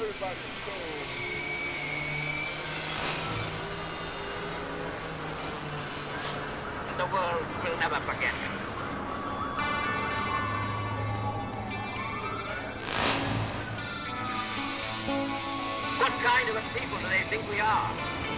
The world will never forget. What kind of a people do they think we are?